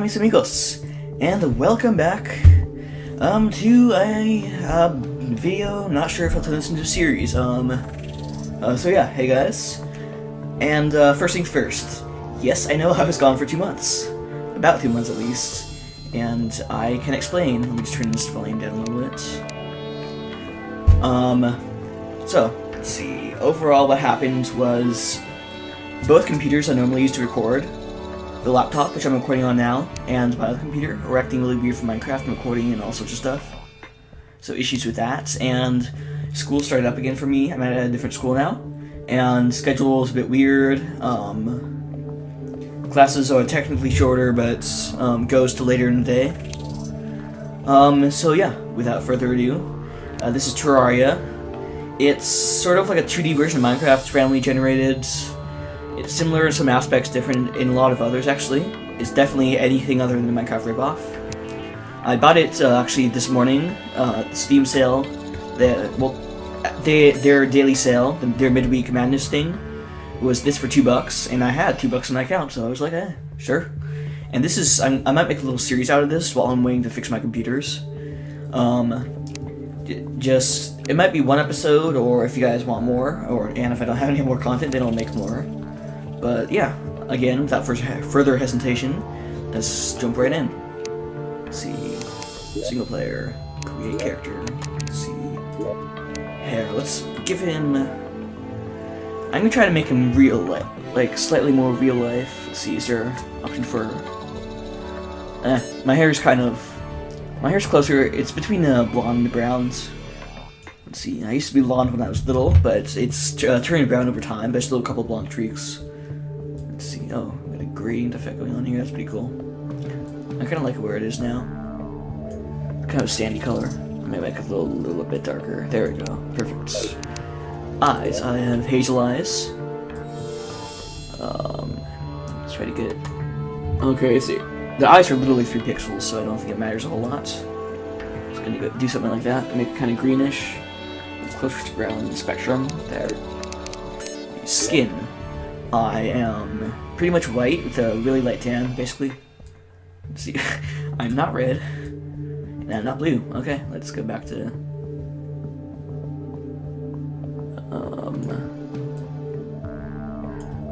Mis amigos, and welcome back um, to a uh, video, not sure if I'll turn this into a series, um, uh, so yeah, hey guys, and uh, first things first, yes, I know I was gone for two months, about two months at least, and I can explain, let me just turn this volume down a little bit, um, so, let's see, overall what happened was, both computers I normally use to record the laptop, which I'm recording on now, and my other computer are acting really weird for Minecraft and recording and all sorts of stuff. So issues with that, and school started up again for me. I'm at a different school now, and schedule is a bit weird. Um, classes are technically shorter, but um, goes to later in the day. Um, so yeah, without further ado, uh, this is Terraria. It's sort of like a 2D version of Minecraft, randomly generated. It's similar in some aspects, different in a lot of others, actually. It's definitely anything other than the Minecraft ripoff. I bought it uh, actually this morning, uh, Steam sale. The, well, they, their daily sale, their midweek madness thing, was this for two bucks, and I had two bucks in my account, so I was like, eh, sure. And this is, I'm, i might make a little series out of this while I'm waiting to fix my computers. Um, just, it might be one episode, or if you guys want more, or and if I don't have any more content, then I'll make more. But yeah, again, without further hesitation, let's jump right in. Let's see, single player, create character. Let's see, hair. Let's give him. I'm gonna try to make him real life, like slightly more real life. Let's see, is there option for? Eh, my hair is kind of. My hair's closer. It's between the blonde and the browns. Let's see. I used to be blonde when I was little, but it's, it's uh, turning brown over time. But still have a couple blonde streaks. Oh, got a gradient effect going on here. That's pretty cool. I kind of like where it is now. Kind of sandy color. Maybe make it a little, little bit darker. There we go. Perfect. Eyes. I have hazel eyes. Um, let's try to get. Okay, see. The eyes are literally three pixels, so I don't think it matters a whole lot. Just gonna do something like that. Make it kind of greenish, closer to brown in the spectrum. There. Skin. I am pretty much white with a really light tan, basically. See, I'm not red, and I'm not blue. Okay, let's go back to... Um,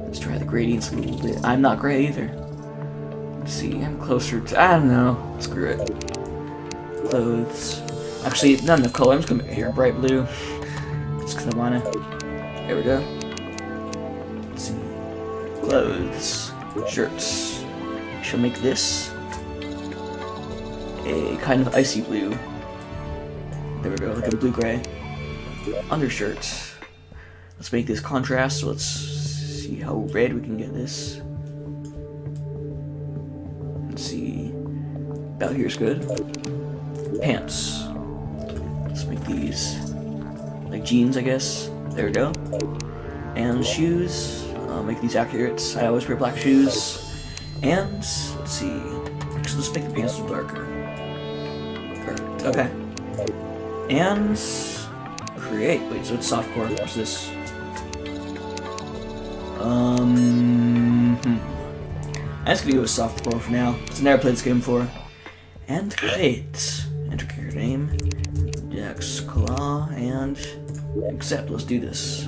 let's try the gradients a little bit. I'm not gray either. Let's see, I'm closer to... I don't know. Screw it. Clothes. Actually, not enough color. I'm just gonna make hair bright blue. Just because I wanna. There we go clothes, shirts. I Shall make this a kind of icy blue. There we go, like a blue-gray. Undershirt. Let's make this contrast, let's see how red we can get this. Let's see. About here's good. Pants. Let's make these like jeans, I guess. There we go. And shoes. I'll make these accurate. I always wear black shoes. And, let's see. Let's make the pants a little darker. Perfect. Okay. And, create. Wait, so it's softcore. What's this? Um, hmm. I'm just gonna go with softcore for now. I've never played this game before. And create. Enter character name. Jax Claw, and accept. Let's do this.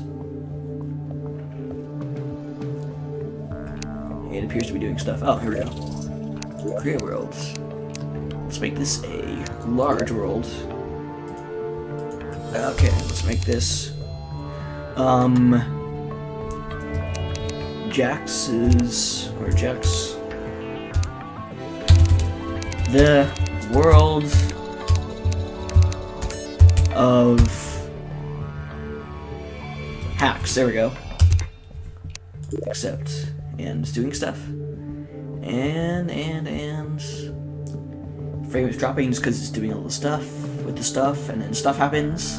Appears to be doing stuff. Oh, here we go. Create worlds. Let's make this a large world. Okay, let's make this. Um. Jax's. Or Jax. The world of hacks. There we go. Except and doing stuff. And, and, and... Frame is dropping just because it's doing all the stuff with the stuff, and then stuff happens.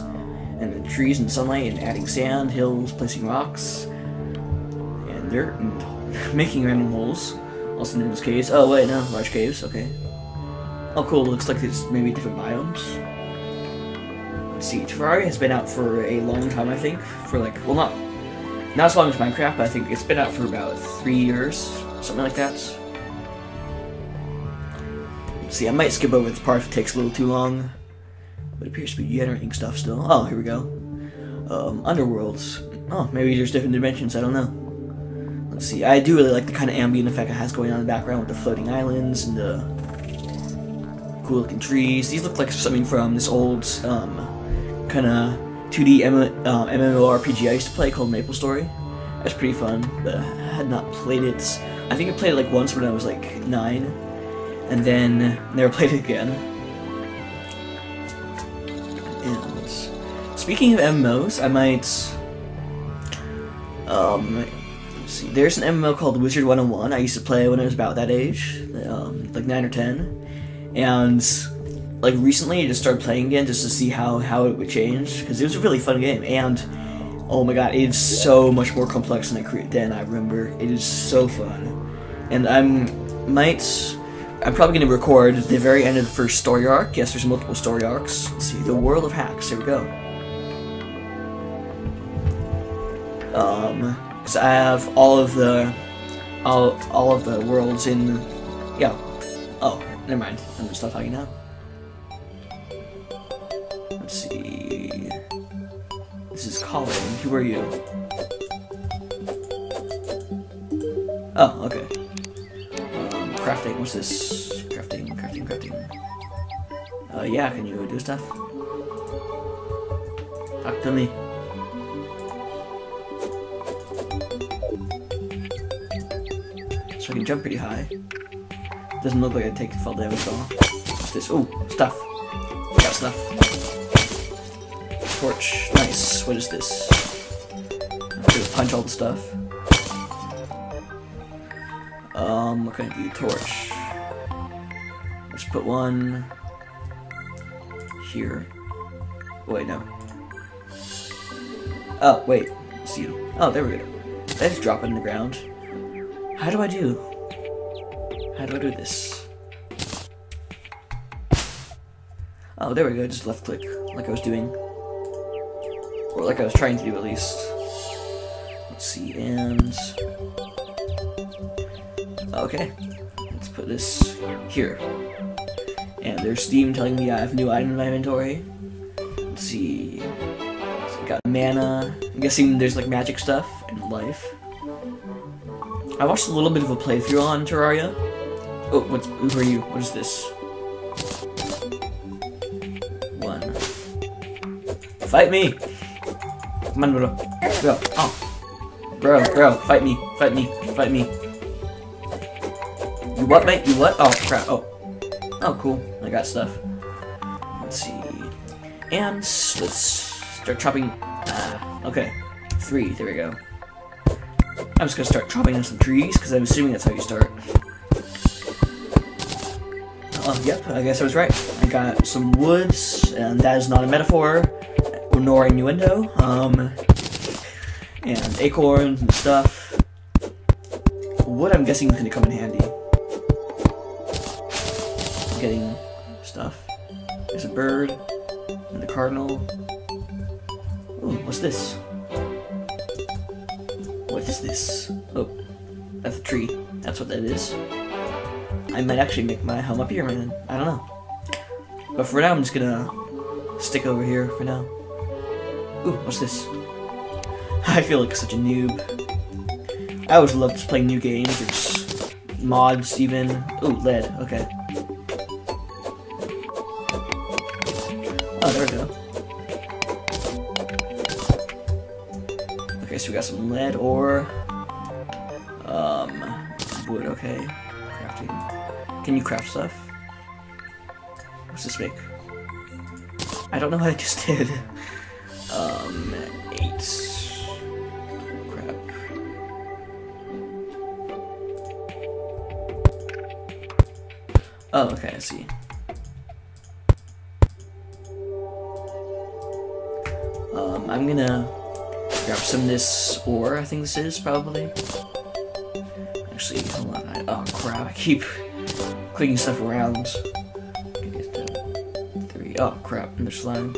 And the trees and sunlight, and adding sand, hills, placing rocks, and dirt, and making random holes. Also known as caves. Oh, wait, no, large caves, okay. Oh, cool, looks like there's maybe different biomes. Let's see, Terraria has been out for a long time, I think. For like, well, not not as long as Minecraft, but I think it's been out for about three years, something like that. See, I might skip over this part if it takes a little too long. But it appears to be generating stuff still. Oh, here we go. Um, underworlds. Oh, maybe there's different dimensions, I don't know. Let's see, I do really like the kind of ambient effect it has going on in the background with the floating islands and the cool looking trees. These look like something from this old, um, kind of 2D M uh, MMORPG I used to play called Maple Story. That's pretty fun, but I had not played it. I think I played it like once when I was like nine, and then never played it again. And speaking of MMOs, I might. Um, see. There's an MMO called Wizard 101. I used to play when I was about that age, um, like nine or ten, and like recently I just started playing again just to see how how it would change because it was a really fun game and oh my god, it's so much more complex than I than I remember. It is so fun, and I'm might I'm probably going to record the very end of the first story arc. Yes, there's multiple story arcs. Let's see, the World of Hacks. Here we go. Um, because I have all of the all all of the worlds in. Yeah. Oh, never mind. I'm gonna stop talking now. Are you? Oh, okay. Um, crafting. What's this? Crafting, crafting, crafting. Uh, yeah. Can you do stuff? Talk to me. So I can jump pretty high. Doesn't look like I take fall damage though. What's this? Oh, stuff. Got stuff. Torch. Nice. What is this? Punch all the stuff. Um, what can I do? Torch. Let's put one here. Wait, no. Oh, wait. See you. Oh, there we go. I just drop it in the ground. How do I do? How do I do this? Oh, there we go. Just left click, like I was doing. Or like I was trying to do at least. See, and... Okay. Let's put this here. And there's Steam telling me I have new item in my inventory. Let's see. So I got mana. I'm guessing there's like magic stuff and life. I watched a little bit of a playthrough on Terraria. Oh, what's who are you? What is this? One. Fight me! Come on. Bro. Oh. Bro, bro, fight me. Fight me. Fight me. You what, mate? You what? Oh, crap. Oh. Oh, cool. I got stuff. Let's see. And let's start chopping. Ah, okay. Three. There we go. I'm just gonna start chopping down some trees, because I'm assuming that's how you start. Oh, yep, I guess I was right. I got some woods, and that is not a metaphor, nor innuendo. Um, and acorns and stuff. Wood, I'm guessing, is gonna come in handy. Getting stuff. There's a bird, and the cardinal. Ooh, what's this? What is this? Oh, that's a tree. That's what that is. I might actually make my home up here, man. I don't know. But for now, I'm just gonna stick over here for now. Ooh, what's this? I feel like such a noob. I always love just playing new games, or just mods even. Ooh, lead, okay. Oh, there we go. Okay, so we got some lead ore. Um, wood, okay. Crafting. Can you craft stuff? What's this make? I don't know what I just did. Um, eight. Oh, okay, I see. Um, I'm gonna grab some of this ore, I think this is, probably. Actually, hold on. I, oh, crap, I keep clicking stuff around. Three. Oh, crap, there's slime.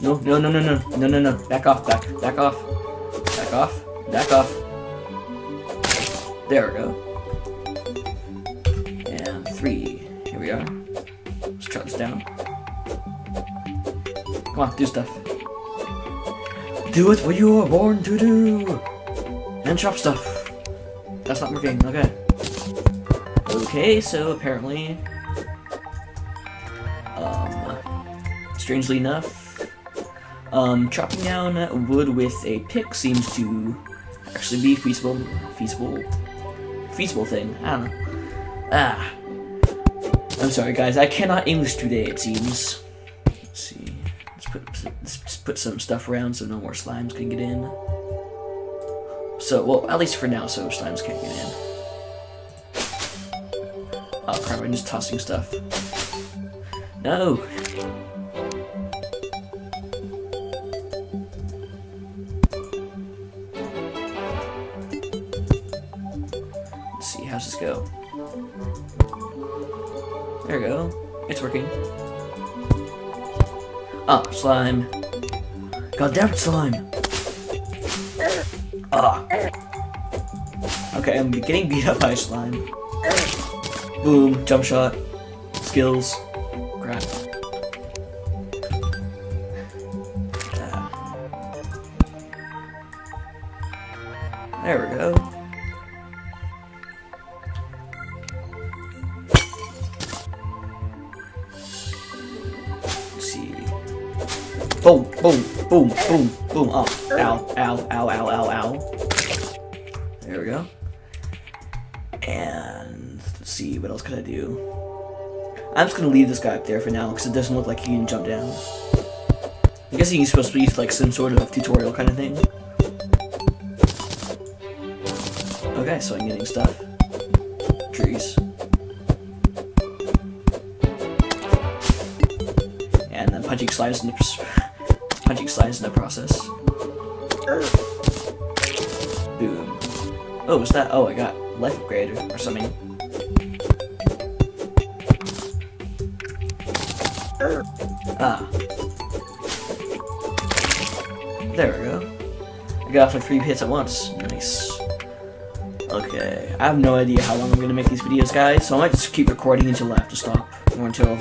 No, no, no, no, no, no, no, no. Back off, back, back off. Back off, back off. There we go. And three. Here we are. Let's chop this down. Come on, do stuff. Do it what you were born to do! And chop stuff. That's not working, okay. Okay, so apparently... Um, strangely enough, um, chopping down wood with a pick seems to actually be feasible, feasible feasible thing. I don't know. Ah. I'm sorry, guys. I cannot English today, it seems. Let's see. Let's put, let's put some stuff around so no more slimes can get in. So, well, at least for now, so slimes can't get in. Oh crap, I'm just tossing stuff. No! Slime. God damn it, slime! Ah. Okay, I'm getting beat up by slime. Boom, jump shot, skills, Boom, boom, boom, boom, boom. Oh, ow, ow, ow, ow, ow, ow. There we go. And let's see, what else can I do? I'm just gonna leave this guy up there for now because it doesn't look like he can jump down. I'm guessing he's supposed to be like some sort of tutorial kind of thing. Okay, so I'm getting stuff. Trees. And then punching slides in the slides in the process. Boom. Oh, what's that? Oh, I got life upgrade or something. Ah. There we go. I got off like three hits at once. Nice. Okay, I have no idea how long I'm gonna make these videos, guys, so I might just keep recording until I have to stop, or until...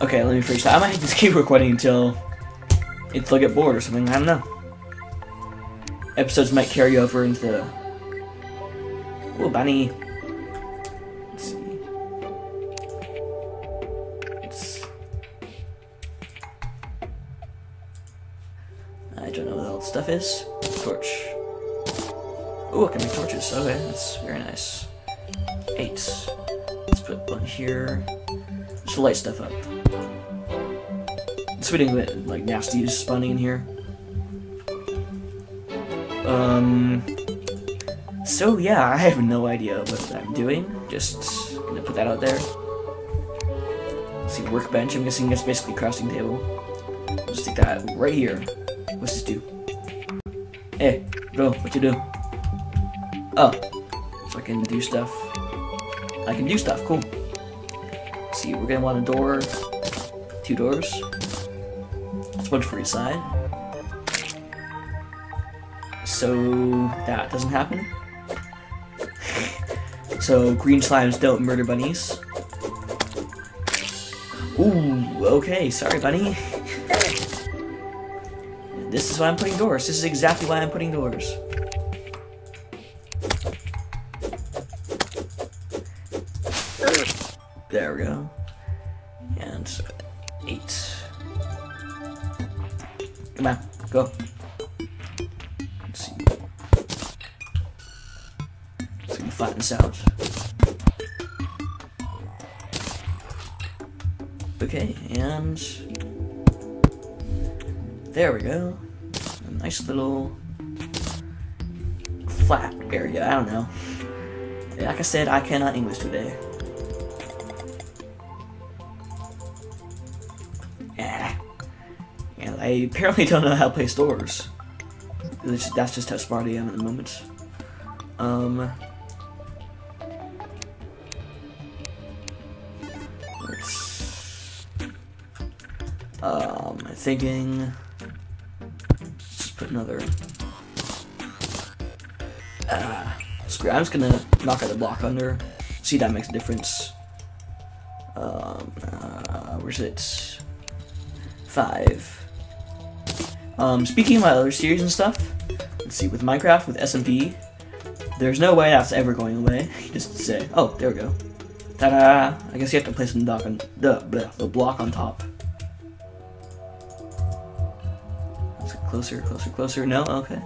Okay, let me that. I might just keep recording until until I get bored or something, I don't know. Episodes might carry over into the... Ooh, bunny. Let's see. It's... I don't know what all the stuff is. Torch. Ooh, I can make torches. Okay, that's very nice. Eight. Let's put one here. Just light stuff up. It's getting a bit like nasty spawning in here. Um. So yeah, I have no idea what I'm doing. Just gonna put that out there. See, workbench. I'm guessing it's basically crafting table. Just stick that right here. What's this do? Hey, bro, what you do? Oh, so I can do stuff. I can do stuff, cool. Let's see, we're gonna want a door, two doors. For each side. So that doesn't happen. so green slimes don't murder bunnies. Ooh, okay, sorry bunny. this is why I'm putting doors. This is exactly why I'm putting doors. There we go. A nice little flat area. I don't know. Like I said, I cannot English today. Yeah. And I apparently don't know how to play stores. That's just how smart I am at the moment. Um. Thinking. Let's put another. Ah, screw. I'm just gonna knock out the block under. See that makes a difference. Um, uh, where's it? Five. Um, speaking of my other series and stuff, let's see, with Minecraft, with SMP, there's no way that's ever going away. Just say, oh, there we go. Ta-da! I guess you have to place the block on the the block on top. Closer, closer, closer. No, okay.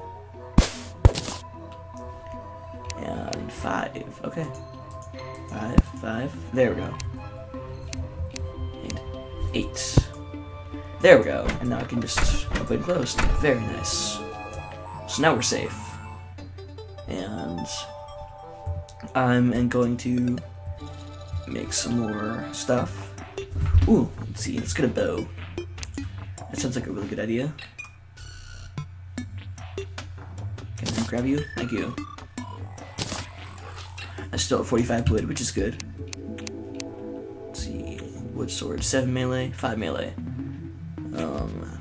And five. Okay. Five, five. There we go. And eight. There we go. And now I can just open and close. Very nice. So now we're safe. And I'm going to make some more stuff. Ooh, let's see, let's get a bow. That sounds like a really good idea. Grab you? Thank you. I still have 45 wood, which is good. Let's see, wood sword, 7 melee, 5 melee. Um,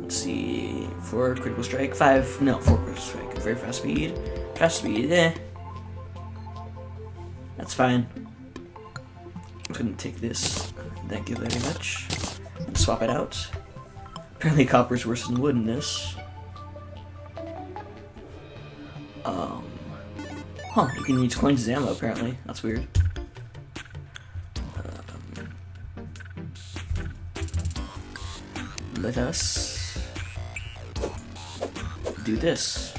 let's see, 4 critical strike, 5, no, 4 critical strike, very fast speed. Fast speed, eh. That's fine. I'm gonna take this. Thank you very much. Swap it out. Apparently copper's worse than wood in this. Um, huh, you can use coins as ammo apparently. That's weird. Um, let us do this.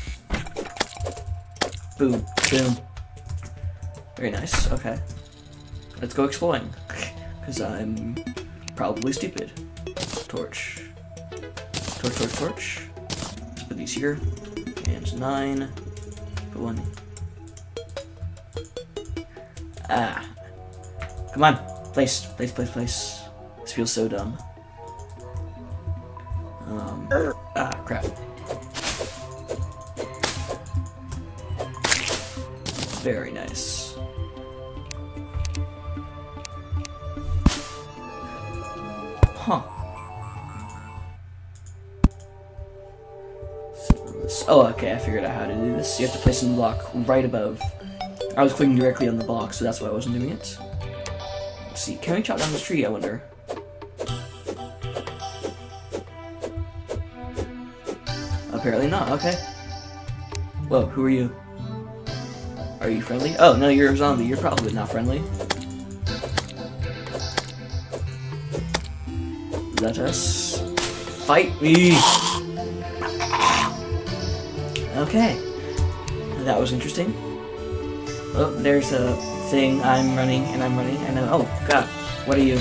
Boom, boom. Very nice, okay. Let's go exploring. Because I'm probably stupid. Torch. Torch, torch, torch. Put these here. And nine. One. Ah. Come on. Place, place, place, place. This feels so dumb. Um, ah, crap. Very nice. Huh. Oh, okay, I figured out how to do this. You have to place the block right above. I was clicking directly on the block, so that's why I wasn't doing it. Let's see, can we chop down this tree, I wonder? Apparently not, okay. Whoa, who are you? Are you friendly? Oh, no, you're a zombie. You're probably not friendly. Let us fight me. Okay. That was interesting. Oh, there's a thing. I'm running and I'm running and I'm, oh god, what are you?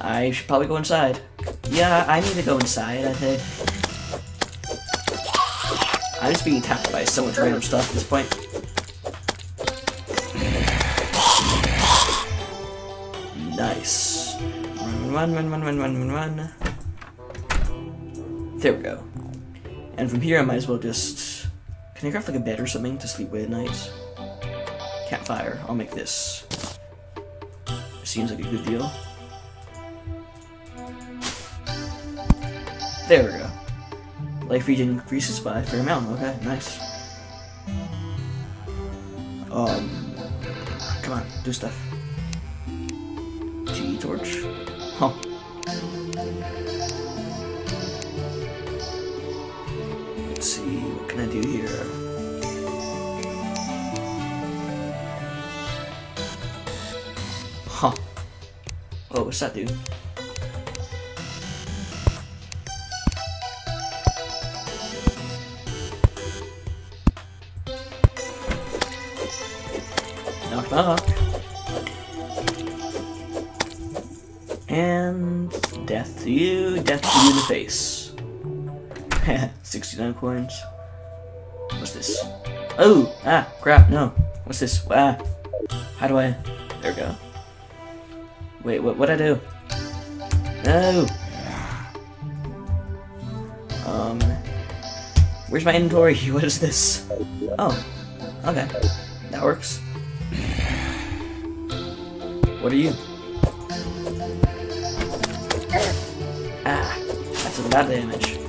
I should probably go inside. Yeah, I need to go inside, I think. I'm just being attacked by so much random stuff at this point. Nice. Run, run, run, run, run, run, run. There we go. And from here, I might as well just... Can I craft like a bed or something to sleep with at night? Campfire. I'll make this. Seems like a good deal. There we go. Life regen increases by a fair amount. Okay, nice. Um, come on, do stuff. G torch. Huh. What can I do here? Huh. Oh, what's that do? Knock knock. And death to you, death to you in the face. 69 coins. Oh! Ah, crap, no. What's this? Ah. How do I... There we go. Wait, what what'd I do? No! Um... Where's my inventory? What is this? Oh. Okay. That works. What are you? Ah, that's a bad damage.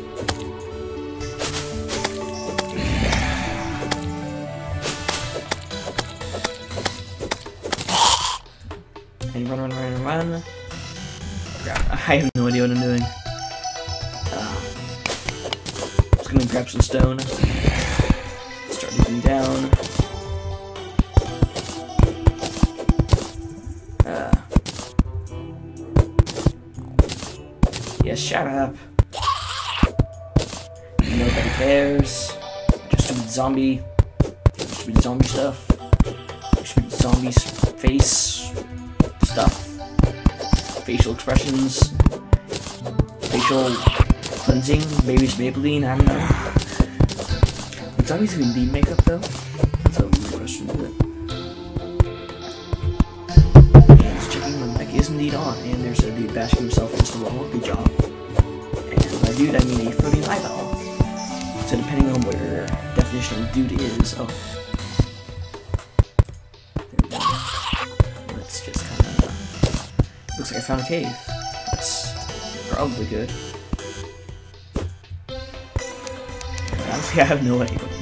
Grab. I have no idea what I'm doing. Uh, just gonna grab some stone. Start digging down. Uh, yeah, shut up. Nobody cares. Just stupid zombie. Stupid zombie stuff. Stupid zombies face. Facial expressions. Facial cleansing. Maybe it's Maybelline, I don't know. Would zombies even need makeup though? That's question, it's checking the mic is indeed on, and there's a dude bashing himself against the wall. Good job. And by dude, I mean a floating eyeball. So depending on what your definition of dude is, oh. Found a cave. That's probably good. Honestly, I have no idea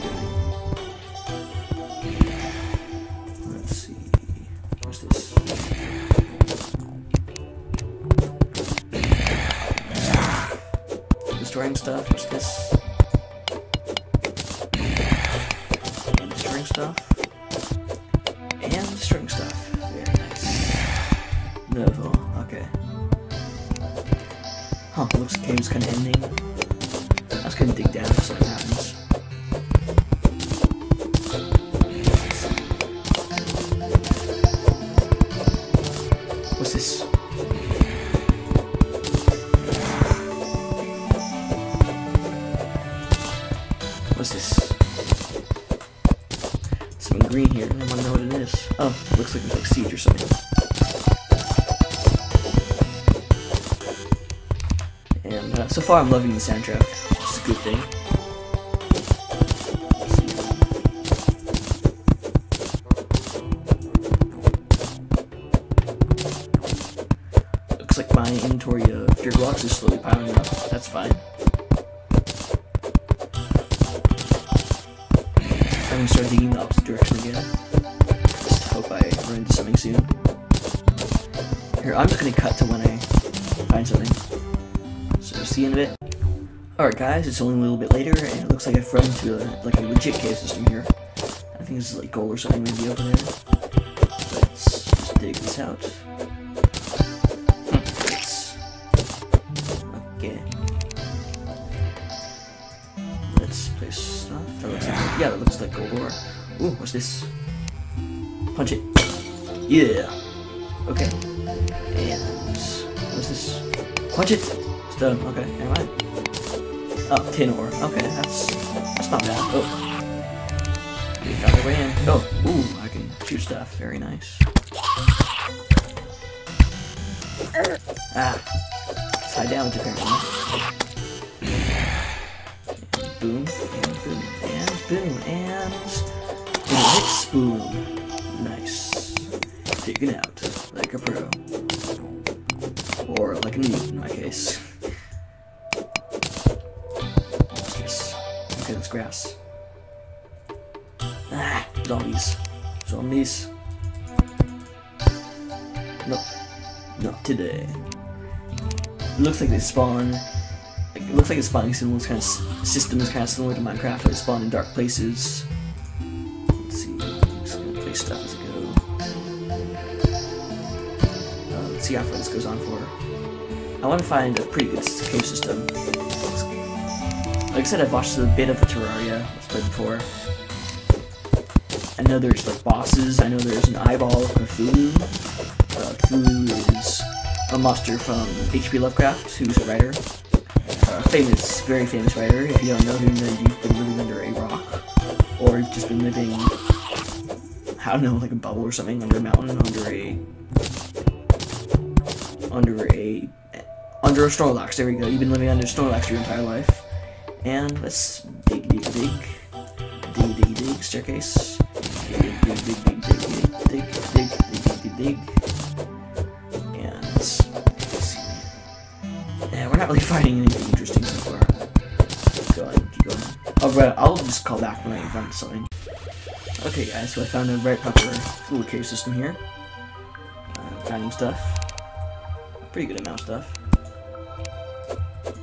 looks like it's like siege or something. And uh, so far, I'm loving the soundtrack, is a good thing. Alright guys, it's only a little bit later, and it looks like I've run into a, like a legit cave system here. I think this is like gold or something maybe over there. Let's dig this out. Hmm, it's- Okay. Let's place stuff. That looks like, yeah, that looks like gold ore. Ooh, what's this? Punch it. Yeah. Okay. And what's this? Punch it. Stone. Okay. Never mind. Oh, tin ore. Okay, that's that's not bad. Oh. We found our way in. Oh, ooh, I can shoot stuff. Very nice. Ah. Hide down apparently. Boom, and boom, and boom, and hits, boom. Nice. Digging out like a pro. Or like a noob in my case. Today. It looks like they spawn. Like, it looks like the spawning system is kind of system is kind of similar to Minecraft. They spawn in dark places. Let's see. I'm just gonna place stuff as I go. Uh, let's see how far this goes on for. I want to find a pretty good cave system. Like I said, I've watched a bit of the Terraria. Let's play before. I know there's like bosses. I know there's an eyeball of Cthulhu. Uh, Cthulhu is a monster from H.P. Lovecraft, who's a writer. Uh, famous, very famous writer. If you don't know him, then you've been living under a rock. Or you've just been living, I don't know, like a bubble or something, under a mountain, under a... Under a... Under a Snorlax, there we go. You've been living under a Snorlax your entire life. And let's dig, dig, dig. Dig, dig, dig, staircase. Dig, dig, dig, dig, dig, dig, dig, dig, dig, dig, dig. And not really finding anything interesting so far. Keep going. I'll, I'll just call back when I find something. Okay, guys, so I found a very proper little cave system here. Uh, finding stuff. pretty good amount of stuff.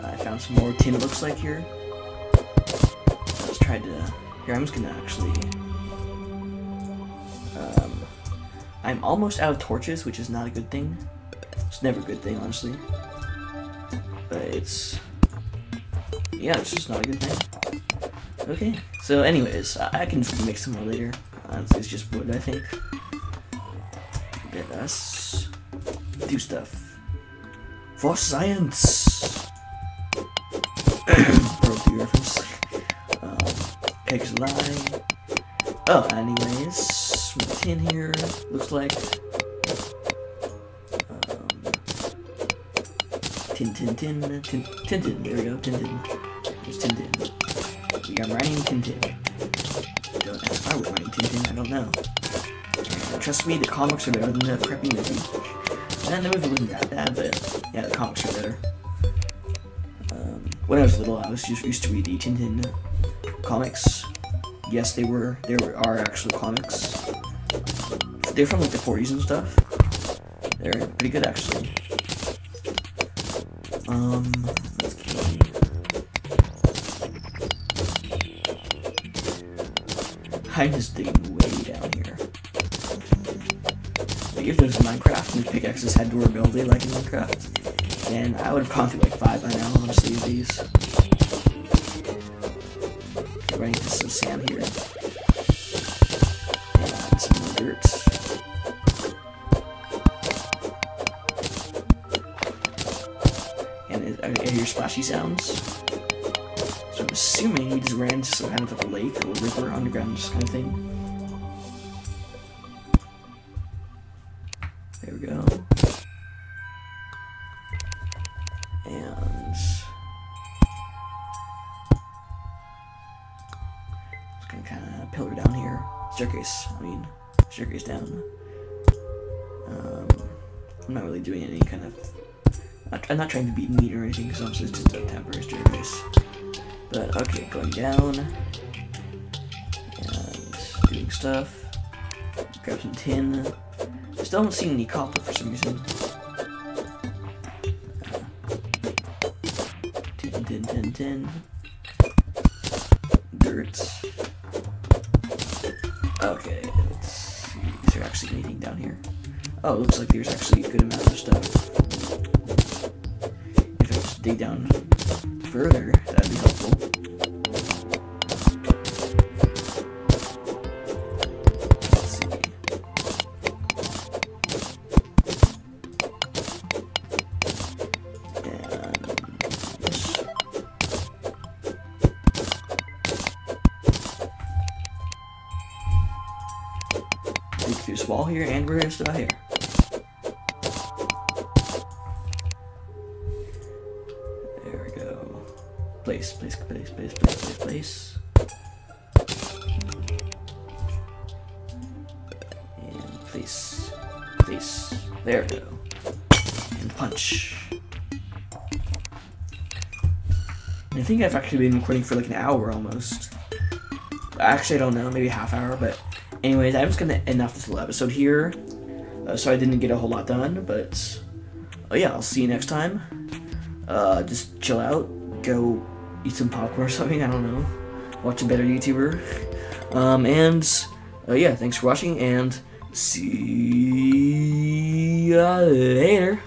I found some more tin, it looks like, here. Let's try to... Here, I'm just gonna actually... Um, I'm almost out of torches, which is not a good thing. It's never a good thing, honestly. But it's... Yeah, it's just not a good thing. Okay, so anyways, I, I can make some more later. It's just wood, I think. Let us do stuff. For science! Broke reference. Um, lie. Oh, anyways, tin here, looks like. Tin, tin, tin, tin, tin, tin, there we go, tin, tin. There's tin, tin. We I'm writing Tintin. Don't ask why we're writing Tintin, I don't know. Trust me, the comics are better than the crappy movie. And the movie wasn't that bad, but yeah, the comics are better. Um, when I was little, I was just used to read the Tintin comics. Yes, they were, they were, are actual comics. They're from like the 40s and stuff. They're pretty good actually. Um, just digging way down here. Like if there's Minecraft and pickaxes had durability like in Minecraft, then I would through like five by now, honestly, of these. Running into some sand here. I So I'm assuming we just ran into some kind of a lake or river underground just kind of thing. There we go. And just gonna kind of pillar down here. Staircase, I mean, staircase down. Um, I'm not really doing any kind of. I'm not trying to beat meat or anything because obviously it's just a temporary staircase. But okay, going down and doing stuff. Grab some tin. Still don't see any copper for some reason. tin, tin, tin, tin. Dirt. Okay, let's see. Is there actually anything down here? Oh, looks like there's actually a good amount of stuff. This wall here, and we're just about here. There we go. Place, place, place, place, place, place, place. And place, place. There we go. And punch. I think I've actually been recording for like an hour almost. Actually, I don't know, maybe half hour, but anyways, I'm just gonna end off this little episode here. Uh, so I didn't get a whole lot done, but oh yeah, I'll see you next time. Uh, just chill out, go eat some popcorn or something. I don't know. Watch a better YouTuber. Um, and uh, yeah, thanks for watching, and see ya later.